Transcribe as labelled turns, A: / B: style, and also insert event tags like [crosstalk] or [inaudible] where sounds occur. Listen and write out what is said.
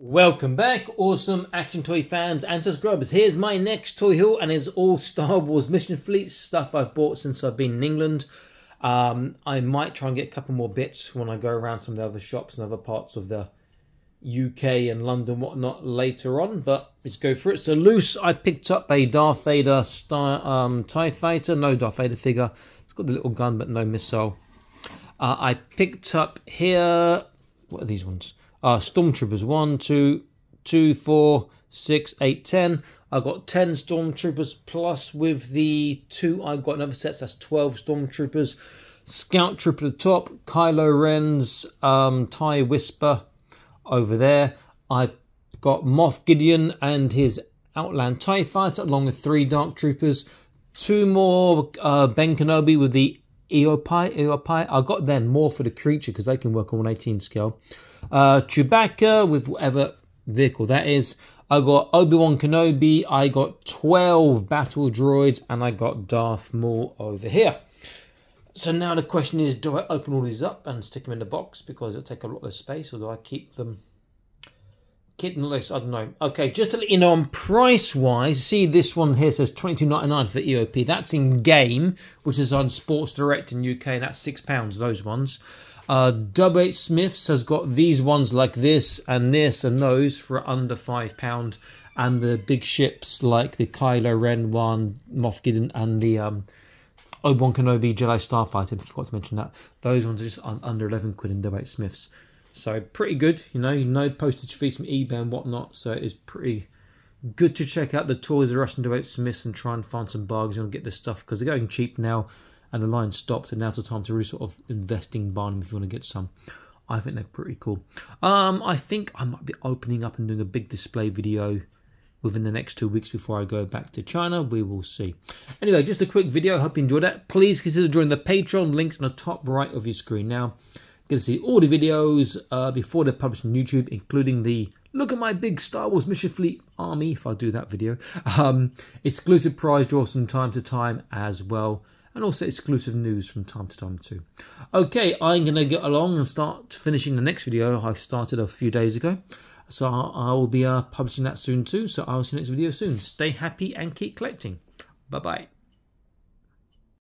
A: Welcome back, awesome action toy fans and subscribers. Here's my next toy haul, and it's all Star Wars Mission Fleet stuff I've bought since I've been in England. Um, I might try and get a couple more bits when I go around some of the other shops and other parts of the UK and London, whatnot later on. But let's go for it. So loose, I picked up a Darth Vader Star um, Tie Fighter, no Darth Vader figure. It's got the little gun, but no missile. Uh, I picked up here. What are these ones? Uh, stormtroopers. One, two, two, four, six, eight, ten. I've got 10 stormtroopers plus with the two I've got another set, so that's 12 stormtroopers. Scout Trooper at the top, Kylo Ren's um, TIE Whisper over there. I've got Moff Gideon and his Outland TIE Fighter along with three Dark Troopers. Two more uh, Ben Kenobi with the Eopie. Eopie. I got them more for the creature because they can work on 118 scale. Uh, Chewbacca with whatever vehicle that is. I got Obi-Wan Kenobi, I got 12 battle droids, and I got Darth Maul over here. So now the question is, do I open all these up and stick them in the box because it'll take a lot of space, or do I keep them them list? I don't know. Okay, just to let you know on price-wise, see this one here says twenty two ninety nine for the Eopie. That's in game, which is on Sports Direct in UK, and that's £6, those ones. Uh. Smith's has got these ones like this and this and those for under £5. And the big ships like the Kylo Ren one, Moff Gideon, and the um, Obi-Wan Kenobi Jedi Starfighter, I forgot to mention that. Those ones are just under 11 quid in W.H. Smith's. So pretty good, you know, no postage fees from eBay and whatnot. So it's pretty good to check out the Toys R Us and W.H. Smith's and try and find some bargains and get this stuff because they're going cheap now and the line stopped and now's the time to really sort of investing buy them if you want to get some I think they're pretty cool um I think I might be opening up and doing a big display video within the next two weeks before I go back to China. We will see. Anyway, just a quick video. Hope you enjoyed that. Please consider joining the Patreon. Links on the top right of your screen now. You can see all the videos uh, before they're published on YouTube, including the look at my big Star Wars Mission Fleet army, if I do that video. [laughs] Um, exclusive prize draws from time to time as well and also exclusive news from time to time too. Okay, I'm going to get along and start finishing the next video I started a few days ago. So I will be uh, publishing that soon too. So I'll see you next video soon. Stay happy and keep collecting. Bye-bye.